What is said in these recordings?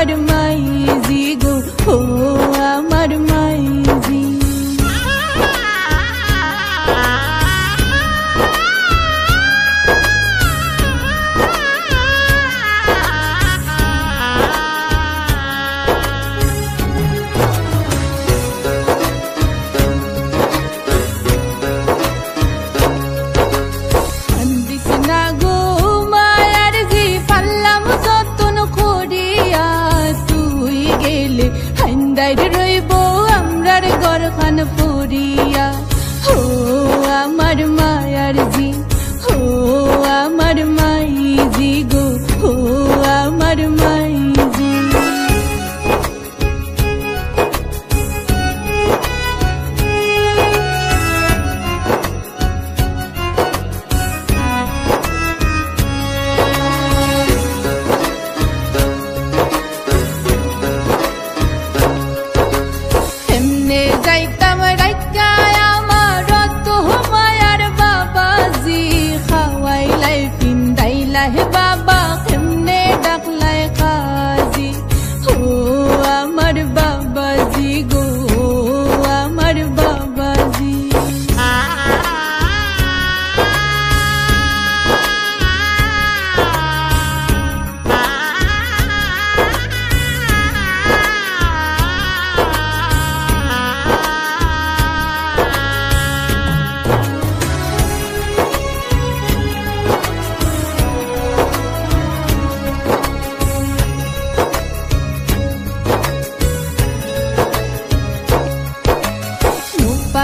I hiding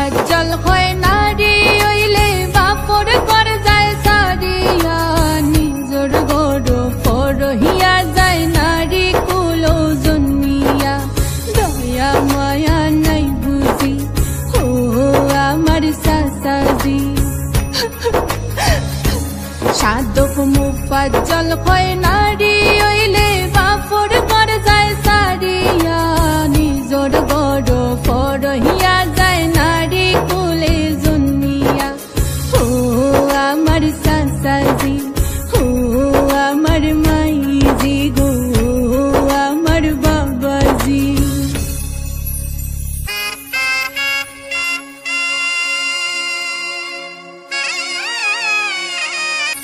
উপাজ্জল হয় নারী ওইলে বাপর কর যায় সারিয়া নিজর গড় পরহিয়া যায় নারী কুলো জন্মিয়া দয়া, মায়া নাই বুঝি, ও আমার সাসাজি। সাধক মুফাজ্জল হয় নারী ওইলে বাপর কর যায় সারিয়া আমার সাসাজি ও আমার মাইজি গো আমার বাবাজি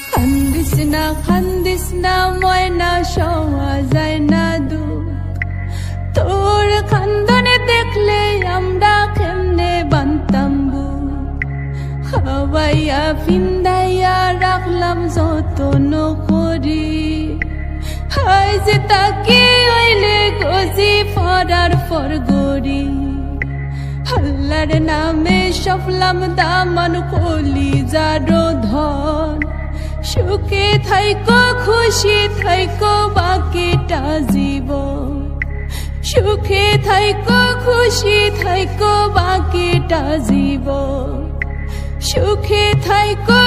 খান্দিস না খান্দিস না ময়না সওয়া হাওয়াইয়া ফিন্দাইয়া রাখলাম যতন করি। হাই যে তাকে ওইলে গজি ফরার ফরগরি। আল্লাহর নামে সফলাম দামান কলি যারো ধন। সুখে থাইকো, খুশি থাইকো, বাকিটা জীবন। সুখে থাইকো, খুশি থাইকো, বাকিটা জীবন। সুখে থাইকো